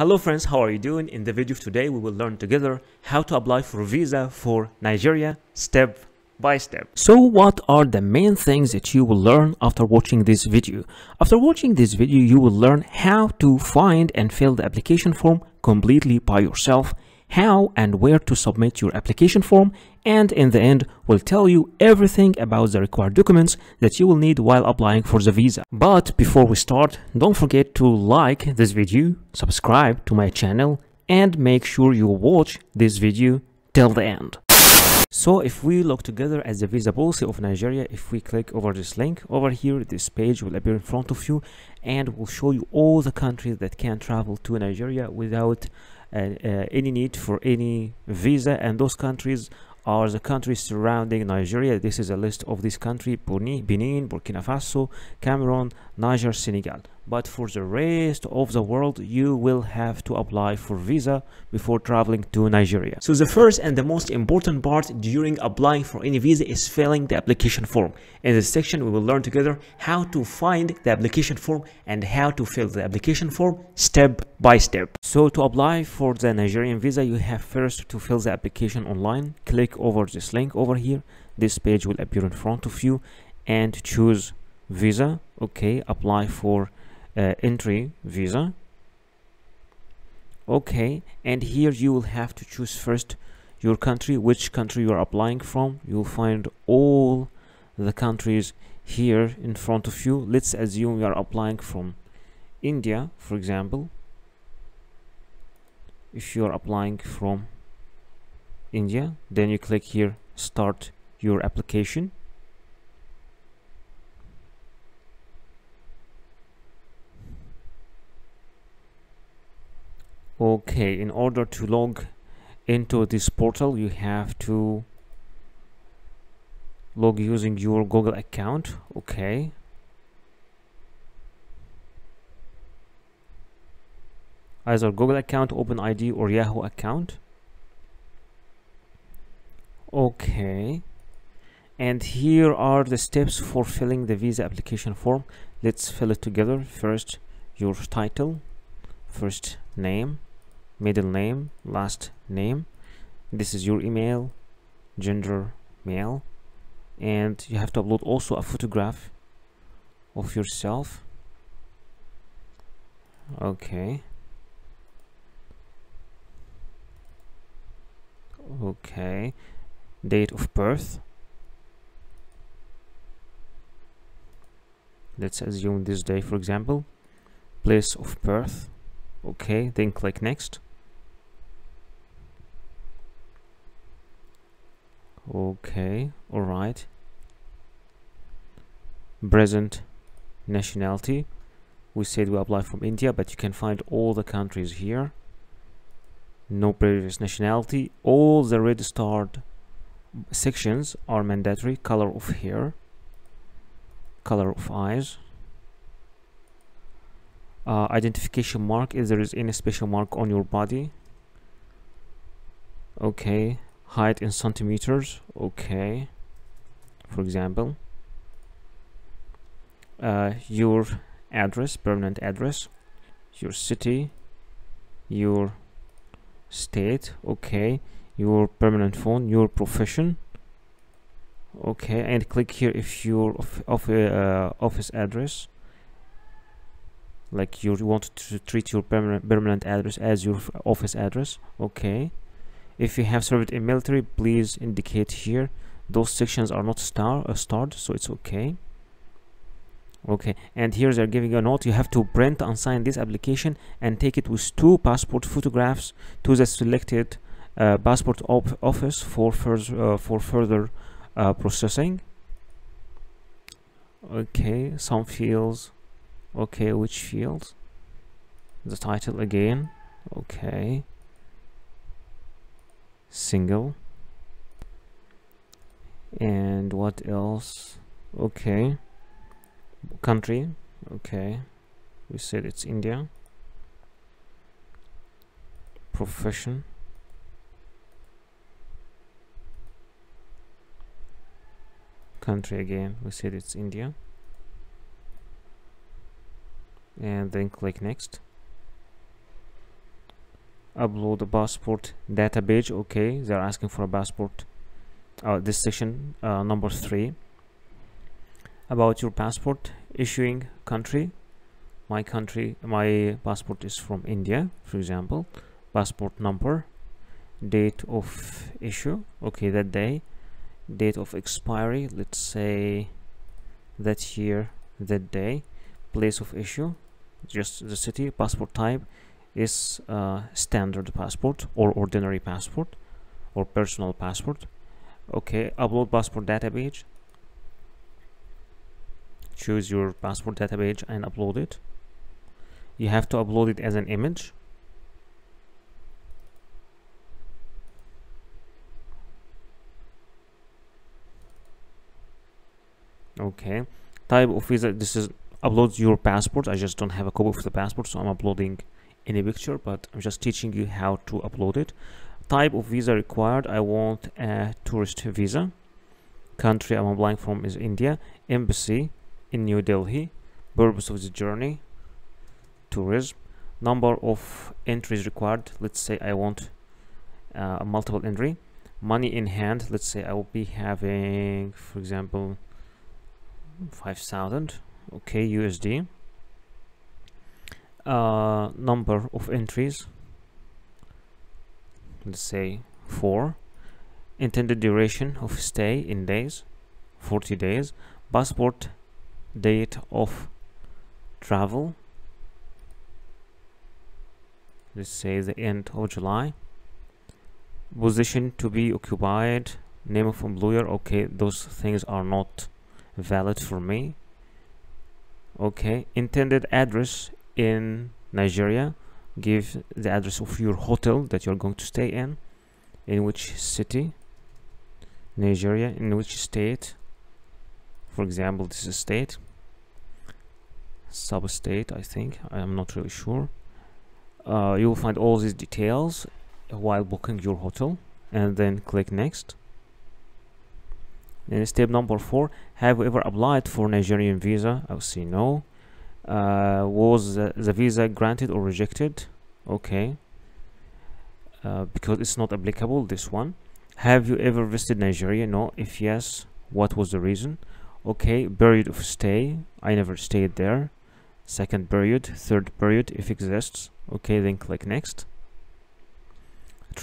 Hello friends, how are you doing? In the video of today, we will learn together how to apply for visa for Nigeria step by step. So what are the main things that you will learn after watching this video? After watching this video, you will learn how to find and fill the application form completely by yourself how and where to submit your application form and in the end will tell you everything about the required documents that you will need while applying for the visa. But before we start, don't forget to like this video, subscribe to my channel and make sure you watch this video till the end. So if we look together at the visa policy of Nigeria, if we click over this link over here, this page will appear in front of you and will show you all the countries that can travel to Nigeria without Uh, any need for any visa and those countries are the countries surrounding Nigeria. This is a list of this country, Benin, Burkina Faso, Cameroon, Niger, Senegal but for the rest of the world you will have to apply for visa before traveling to Nigeria. So the first and the most important part during applying for any visa is filling the application form. In this section we will learn together how to find the application form and how to fill the application form step by step. So to apply for the Nigerian visa you have first to fill the application online. Click over this link over here. This page will appear in front of you and choose visa. Okay, apply for uh, entry visa. Okay and here you will have to choose first your country which country you are applying from. You'll find all the countries here in front of you. Let's assume you are applying from India for example. If you are applying from India then you click here start your application okay in order to log into this portal you have to log using your google account. Okay. Either google account open id or yahoo account. Okay. And here are the steps for filling the visa application form. Let's fill it together. First your title. First name middle name last name. This is your email gender male. And you have to upload also a photograph of yourself. Okay. Okay. Date of birth. Let's assume this day for example. Place of birth. Okay then click next okay all right. Present nationality. We said we apply from India but you can find all the countries here. No previous nationality. All the red starred sections are mandatory. Color of hair. Color of eyes. Uh, identification mark. If there is any special mark on your body. Okay height in centimeters okay for example. Uh, your address permanent address your city your state okay your permanent phone your profession okay and click here if your of, of uh, office address like you want to treat your permanent permanent address as your office address okay if you have served in military please indicate here. Those sections are not star uh, starred so it's okay. Okay and here they're giving a note. You have to print and sign this application and take it with two passport photographs to the selected uh, passport office for further uh, for further uh, processing. Okay some fields. Okay which fields? The title again. Okay single. And what else? Okay. Country. Okay. We said it's India. Profession. Country again. We said it's India. And then click next upload a passport data page okay they're asking for a passport uh, this section uh, number three about your passport issuing country. My country my passport is from India for example. Passport number date of issue okay that day. Date of expiry let's say that year that day. Place of issue just the city passport type is uh, standard passport or ordinary passport or personal passport. Okay upload passport data page. Choose your passport data page and upload it. You have to upload it as an image. Okay type of visa this is uploads your passport. I just don't have a copy of the passport so i'm uploading any picture but i'm just teaching you how to upload it. Type of visa required. I want a tourist visa. Country i'm applying from is india. Embassy in new delhi. Purpose of the journey tourism. Number of entries required. Let's say i want uh, a multiple entry. Money in hand. Let's say i will be having for example 5000 okay USD uh, number of entries. Let's say 4 intended duration of stay in days 40 days. Passport date of travel. Let's say the end of July. Position to be occupied. Name of employer. Okay those things are not valid for me. Okay intended address in Nigeria give the address of your hotel that you're going to stay in in which city? Nigeria in which state? For example this is state. Sub-state I think. I am not really sure. Uh, you will find all these details while booking your hotel and then click next. And step number four, have you ever applied for Nigerian visa? I'll see no. Uh, was the, visa granted or rejected? Okay. Uh, because it's not applicable, this one. Have you ever visited Nigeria? No. If yes, what was the reason? Okay, period of stay. I never stayed there. Second period, third period, if exists. Okay, then click next.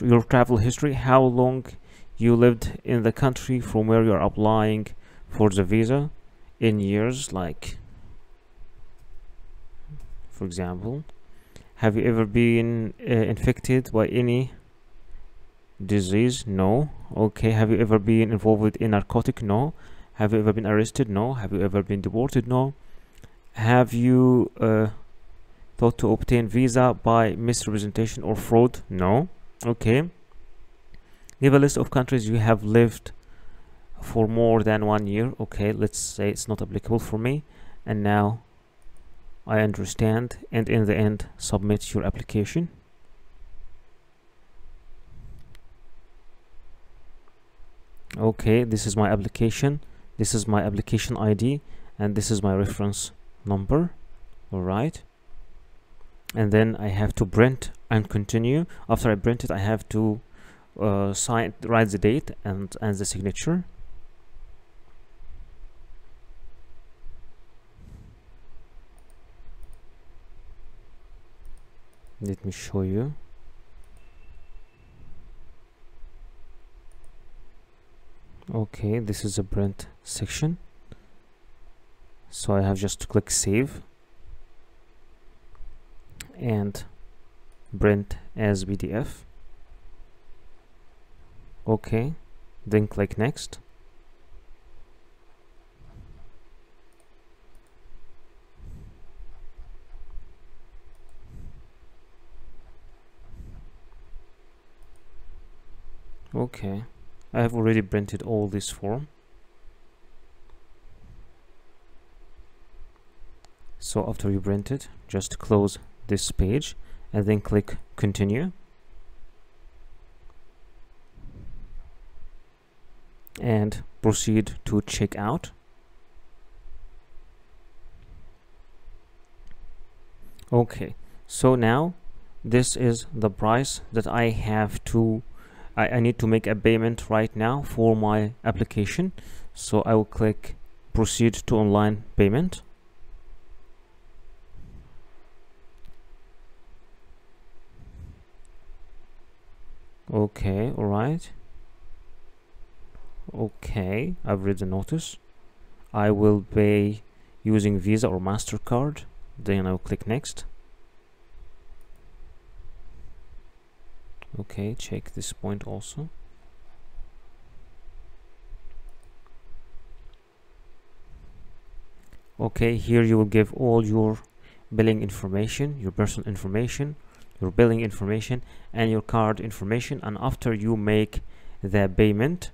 Your travel history, how long you lived in the country from where you're applying for the visa in years like for example have you ever been uh, infected by any disease? No. Okay. Have you ever been involved in narcotic? No. Have you ever been arrested? No. Have you ever been deported? No. Have you uh, thought to obtain visa by misrepresentation or fraud? No. Okay. Give a list of countries you have lived for more than one year. Okay. Let's say it's not applicable for me. And now I understand and in the end submit your application. Okay this is my application. This is my application ID and this is my reference number. All right. And then I have to print and continue. After I print it I have to uh, sign write the date and and the signature let me show you. Okay this is a print section. So I have just to click save and print as PDF okay then click next okay. I have already printed all this form. So after you print it just close this page and then click continue. And proceed to checkout. Okay, so now this is the price that I have to I, I need to make a payment right now for my application. So I will click proceed to online payment. Okay all right okay I've read the notice. I will pay using Visa or MasterCard. Then I'll click next okay check this point also. Okay here you will give all your billing information your personal information your billing information and your card information and after you make the payment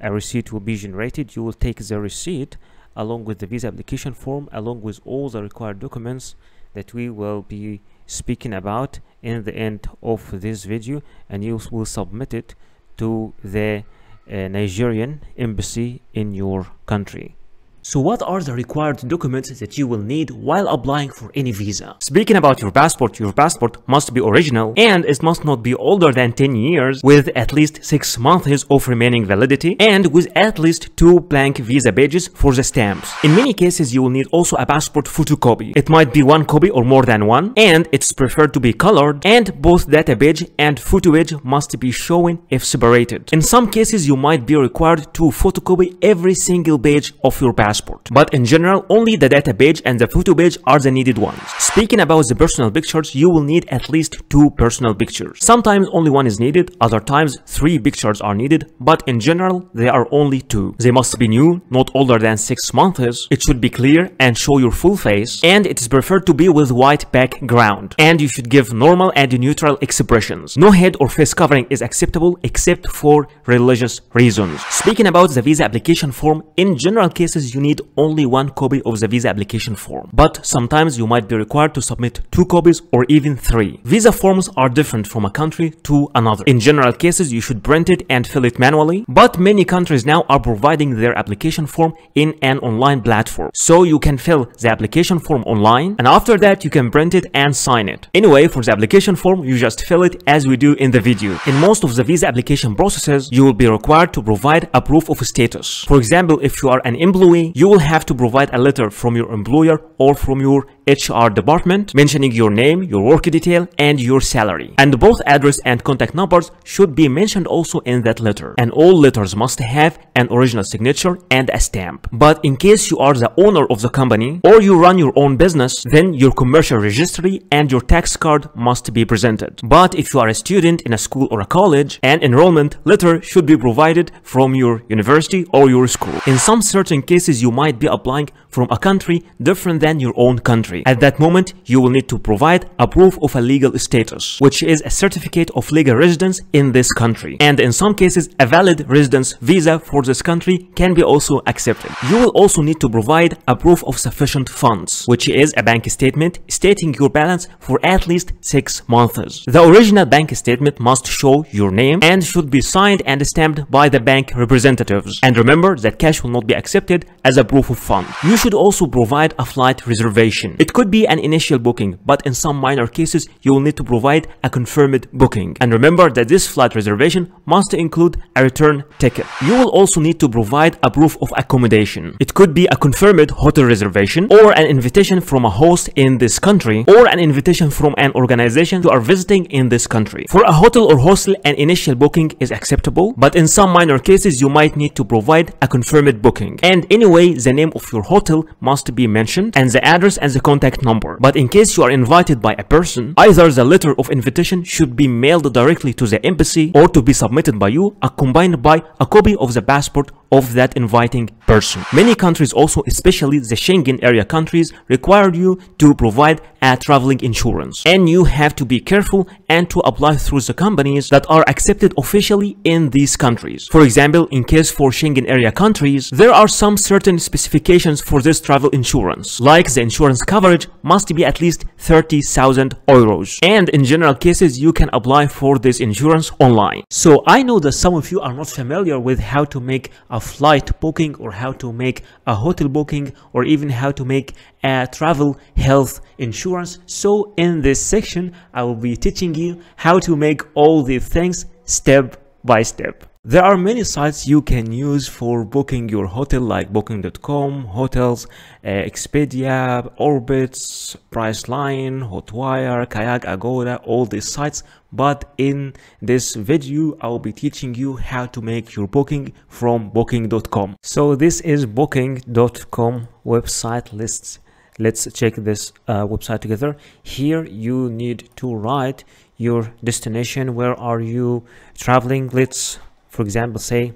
a receipt will be generated. You will take the receipt along with the visa application form along with all the required documents that we will be speaking about in the end of this video and you will submit it to the uh, Nigerian embassy in your country so what are the required documents that you will need while applying for any visa? Speaking about your passport, your passport must be original and it must not be older than 10 years with at least 6 months of remaining validity and with at least 2 blank visa pages for the stamps. In many cases you will need also a passport photocopy. It might be one copy or more than one and it's preferred to be colored and both data page and photo page must be shown if separated. In some cases you might be required to photocopy every single page of your passport passport. But in general, only the data page and the photo page are the needed ones. Speaking about the personal pictures, you will need at least two personal pictures. Sometimes only one is needed, other times three pictures are needed, but in general, there are only two. They must be new, not older than 6 months, it should be clear and show your full face, and it is preferred to be with white background. And you should give normal and neutral expressions. No head or face covering is acceptable except for religious reasons. Speaking about the visa application form, in general cases you need only one copy of the visa application form, but sometimes you might be required to submit two copies or even three. Visa forms are different from a country to another. In general cases, you should print it and fill it manually, but many countries now are providing their application form in an online platform. So you can fill the application form online, and after that you can print it and sign it. Anyway, for the application form, you just fill it as we do in the video. In most of the visa application processes, you will be required to provide a proof of status. For example, if you are an employee you will have to provide a letter from your employer or from your HR department mentioning your name, your work detail, and your salary. And both address and contact numbers should be mentioned also in that letter. And all letters must have an original signature and a stamp. But in case you are the owner of the company or you run your own business, then your commercial registry and your tax card must be presented. But if you are a student in a school or a college, an enrollment letter should be provided from your university or your school. In some certain cases, you might be applying from a country different than your own country. At that moment, you will need to provide a proof of a legal status, which is a certificate of legal residence in this country. And in some cases, a valid residence visa for this country can be also accepted. You will also need to provide a proof of sufficient funds, which is a bank statement stating your balance for at least 6 months. The original bank statement must show your name and should be signed and stamped by the bank representatives. And remember that cash will not be accepted as a proof of fund. You should also provide a flight reservation. It could be an initial booking, but in some minor cases, you will need to provide a confirmed booking. And remember that this flight reservation must include a return ticket. You will also need to provide a proof of accommodation. It could be a confirmed hotel reservation or an invitation from a host in this country or an invitation from an organization you are visiting in this country. For a hotel or hostel, an initial booking is acceptable, but in some minor cases, you might need to provide a confirmed booking. And anyway, the name of your hotel hotel must be mentioned and the address and the contact number. But in case you are invited by a person, either the letter of invitation should be mailed directly to the embassy or to be submitted by you accompanied by a copy of the passport of that inviting person. Many countries also, especially the Schengen area countries, require you to provide a traveling insurance. And you have to be careful and to apply through the companies that are accepted officially in these countries. For example, in case for Schengen area countries, there are some certain specifications for this travel insurance. Like the insurance coverage must be at least 30,000 euros. And in general cases, you can apply for this insurance online. So I know that some of you are not familiar with how to make a flight booking or how to make a hotel booking or even how to make a travel health insurance. So in this section i will be teaching you how to make all these things step by step there are many sites you can use for booking your hotel like booking.com, hotels, uh, Expedia, Orbitz, Priceline, Hotwire, Kayak, Agoda, all these sites. But in this video, I will be teaching you how to make your booking from booking.com. So this is booking.com website lists. Let's check this uh, website together. Here you need to write your destination. Where are you traveling? Let's for example say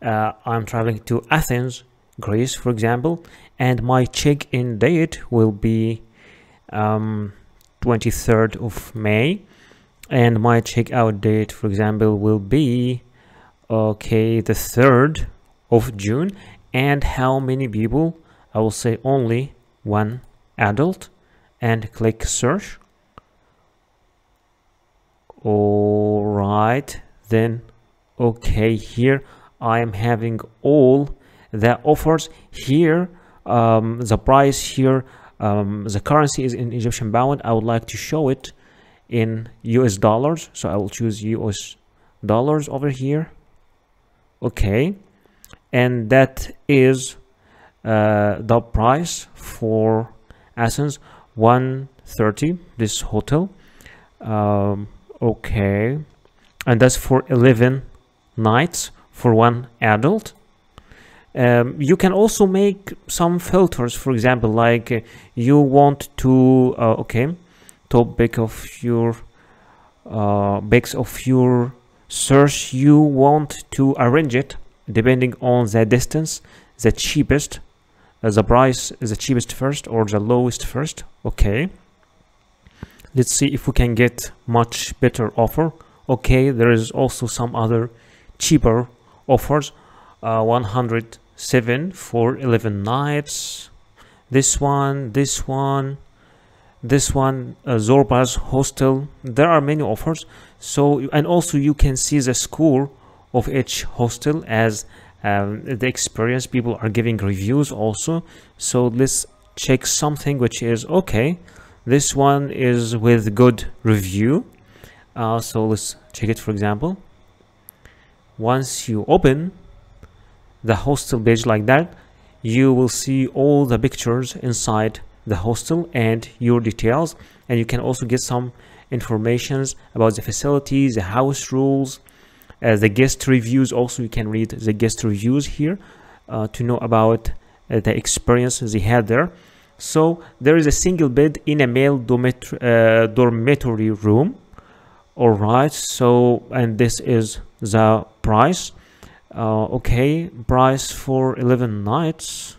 uh, I'm traveling to Athens Greece for example and my check-in date will be um, 23rd of May and my checkout date for example will be okay the 3rd of June and how many people I will say only one adult and click search. All right then okay here I am having all the offers. Here um, the price here um, the currency is in Egyptian pound. I would like to show it in US dollars. So I will choose US dollars over here. Okay. And that is uh, the price for essence 130 this hotel. Um, okay. And that's for 11 nights for one adult. Um, you can also make some filters for example like uh, you want to uh, okay topic of your uh, base of your search you want to arrange it depending on the distance the cheapest uh, the price the cheapest first or the lowest first okay? Let's see if we can get much better offer. Okay there is also some other cheaper offers uh, 107 for 11 nights. This one this one this one uh, Zorba's hostel there are many offers. So and also you can see the score of each hostel as um, the experience. People are giving reviews also. So let's check something which is okay. This one is with good review. Uh, so let's check it for example once you open the hostel page like that you will see all the pictures inside the hostel and your details. And you can also get some informations about the facilities the house rules uh, the guest reviews. Also you can read the guest reviews here uh, to know about uh, the experiences they had there. So there is a single bed in a male uh, dormitory room. All right. So and this is the price. Uh, okay price for 11 nights.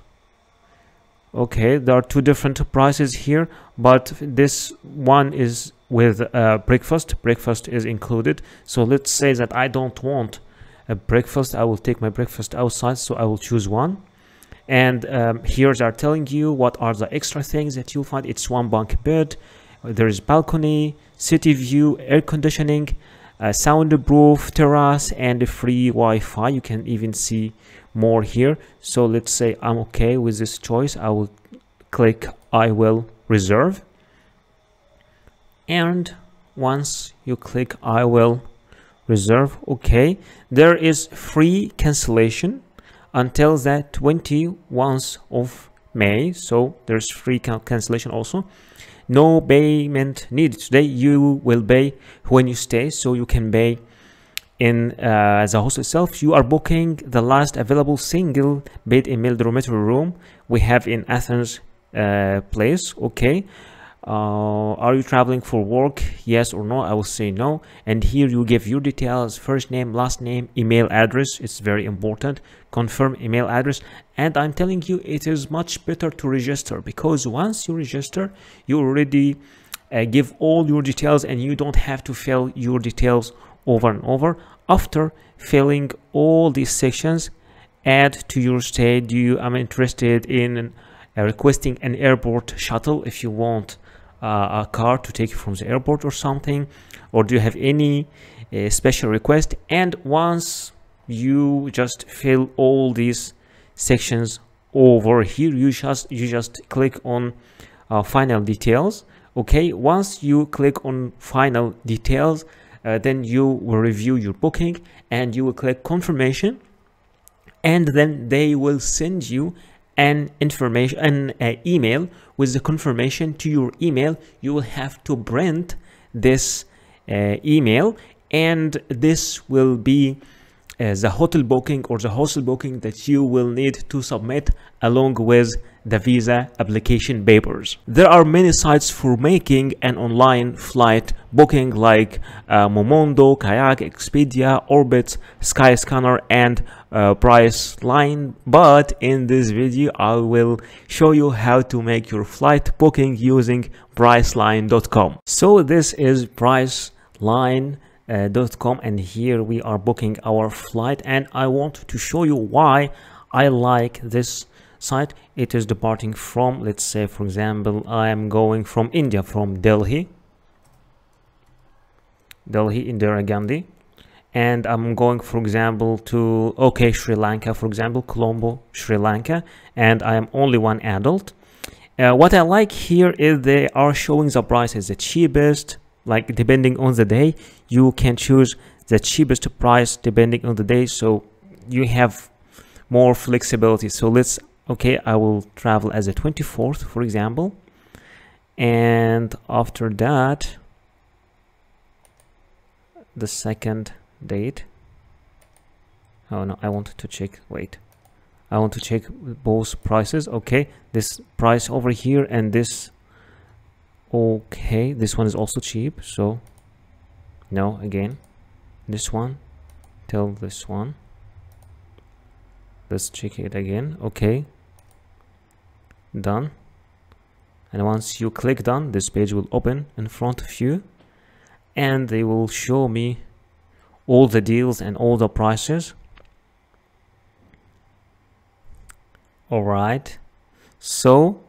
Okay there are two different prices here but this one is with uh, breakfast. Breakfast is included. So let's say that I don't want a breakfast. I will take my breakfast outside so I will choose one. And um, here they are telling you what are the extra things that you'll find. It's one bunk bed. There is balcony city view air conditioning Uh, a soundproof terrace and free Wi-Fi. You can even see more here. So let's say I'm okay with this choice. I will click I will reserve. And once you click I will reserve okay there is free cancellation until the 21st of May. So there's free cancellation also no payment needed. Today you will pay. When you stay so you can pay in uh, the host itself. You are booking the last available single bed in male dormitory room we have in athens uh, place. Okay uh, are you traveling for work? Yes or no? I will say no. And here you give your details first name last name email address. It's very important. Confirm email address. And i'm telling you it is much better to register because once you register you already uh, give all your details and you don't have to fill your details over and over. After filling all these sections add to your stay do you i'm interested in uh, requesting an airport shuttle if you want a car to take you from the airport or something? Or do you have any uh, special request? And once you just fill all these sections over here you just you just click on uh, final details. Okay once you click on final details uh, then you will review your booking and you will click confirmation. And then they will send you an information an uh, email. With the confirmation to your email you will have to print this uh, email and this will be uh, the hotel booking or the hostel booking that you will need to submit along with the visa application papers. There are many sites for making an online flight booking like uh, Momondo, Kayak, Expedia, Orbitz, Skyscanner and uh, Priceline but in this video I will show you how to make your flight booking using Priceline.com. So this is Priceline uh, .com and here we are booking our flight and I want to show you why I like this site it is departing from let's say for example I am going from India from Delhi. Delhi Indira Gandhi. And I'm going for example to okay Sri Lanka for example Colombo Sri Lanka. And I am only one adult. Uh, what I like here is they are showing the prices the cheapest like depending on the day you can choose the cheapest price depending on the day. So you have more flexibility. So let's okay i will travel as a 24th for example. And after that the second date. Oh no i want to check wait. I want to check both prices. Okay this price over here and this okay this one is also cheap so no again. This one tell this one let's check it again. Okay. Done. And once you click done this page will open in front of you. And they will show me all the deals and all the prices. All right so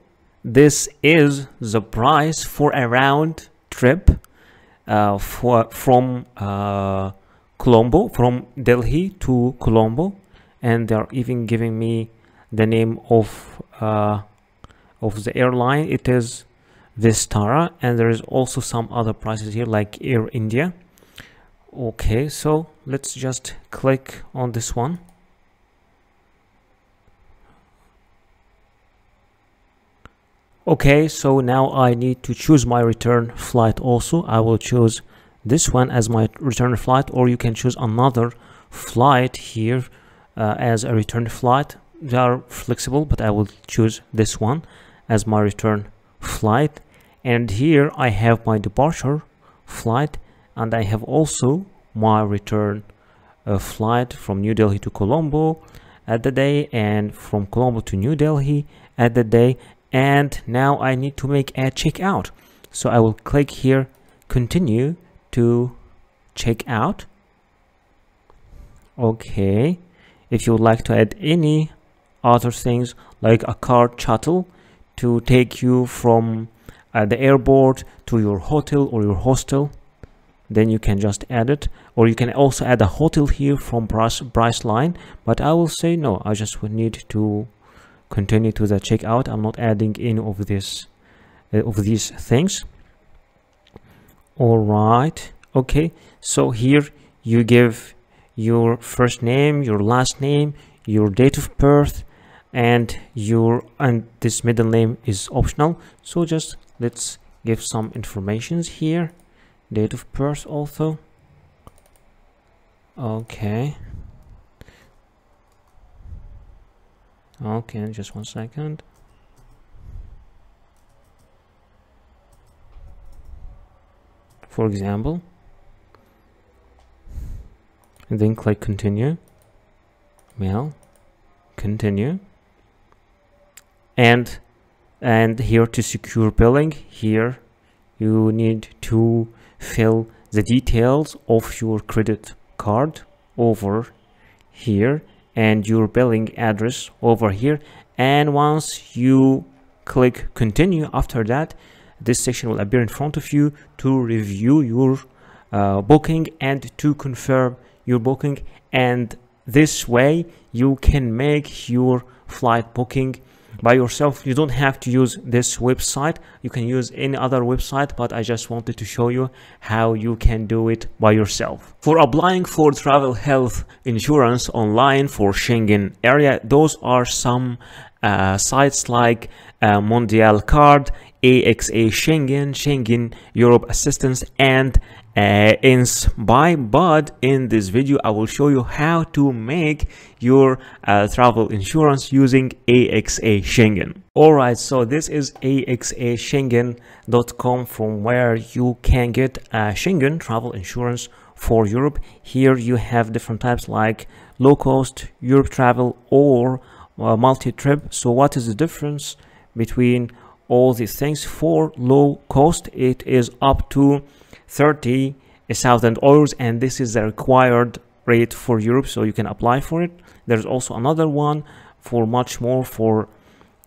this is the price for a round trip uh, for from uh, Colombo from Delhi to Colombo and they're even giving me the name of uh, of the airline. It is Vistara and there is also some other prices here like Air India. Okay so let's just click on this one. Okay so now i need to choose my return flight also. I will choose this one as my return flight or you can choose another flight here uh, as a return flight they are flexible but i will choose this one as my return flight. And here i have my departure flight and i have also my return uh, flight from new delhi to colombo at the day and from colombo to new delhi at the day. And now I need to make a checkout. So I will click here continue to check out. Okay if you would like to add any other things like a car shuttle to take you from uh, the airport to your hotel or your hostel then you can just add it. Or you can also add a hotel here from Priceline but I will say no I just would need to continue to the checkout. I'm not adding any of this uh, of these things. All right. Okay. So here you give your first name your last name your date of birth and your and this middle name is optional. So just let's give some informations here. Date of birth also. Okay. Okay just one second. For example and then click continue. Mail. Continue. And and here to secure billing here you need to fill the details of your credit card over here and your billing address over here. And once you click continue after that this section will appear in front of you to review your uh, booking and to confirm your booking and this way you can make your flight booking by yourself. You don't have to use this website. You can use any other website but i just wanted to show you how you can do it by yourself. For applying for travel health insurance online for schengen area those are some uh, sites like uh, Mondial Care axa schengen schengen europe assistance and uh, Inspire but in this video I will show you how to make your uh, travel insurance using AXA Schengen. Alright so this is axaschengen.com from where you can get uh, Schengen travel insurance for Europe. Here you have different types like low cost Europe travel or uh, multi-trip. So what is the difference between all these things? For low cost it is up to 30,000 euros and this is the required rate for Europe so you can apply for it. There's also another one for much more for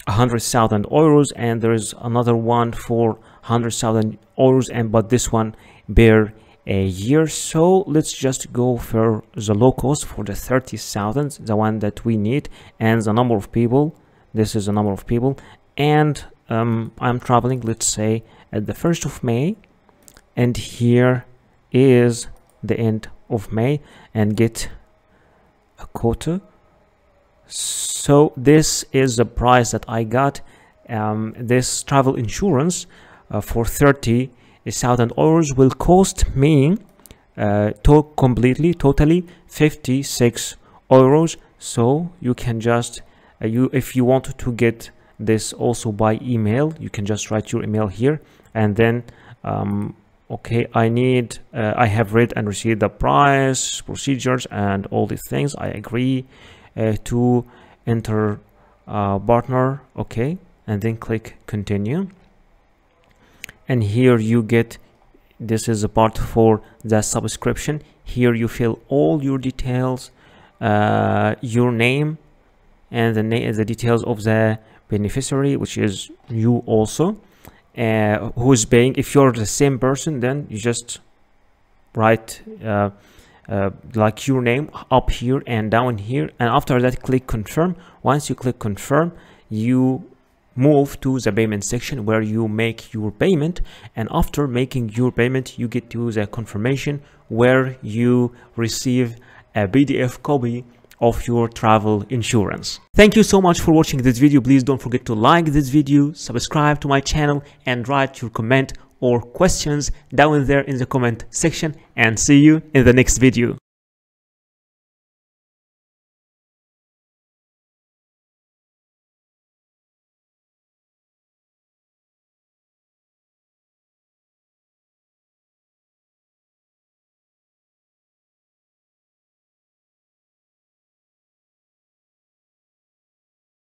100,000 euros and there is another one for 100,000 euros and but this one bear a year. So let's just go for the low cost for the 30,000 the one that we need and the number of people. This is the number of people. And um, I'm traveling let's say at the 1st of May and here is the end of May and get a quota so this is the price that I got. Um, this travel insurance uh, for 30 thousand euros will cost me uh, to completely totally 56 euros. So you can just uh, you if you want to get this also by email you can just write your email here and then um, okay i need uh, i have read and received the price procedures and all these things. I agree uh, to enter uh, partner okay and then click continue. And here you get this is a part for the subscription. Here you fill all your details uh, your name and the name the details of the beneficiary which is you also uh, who is paying if you're the same person then you just write uh, uh, like your name up here and down here. And after that click confirm. Once you click confirm you move to the payment section where you make your payment. And after making your payment you get to the confirmation where you receive a pdf copy of your travel insurance. Thank you so much for watching this video. Please don't forget to like this video, subscribe to my channel and write your comment or questions down there in the comment section and see you in the next video.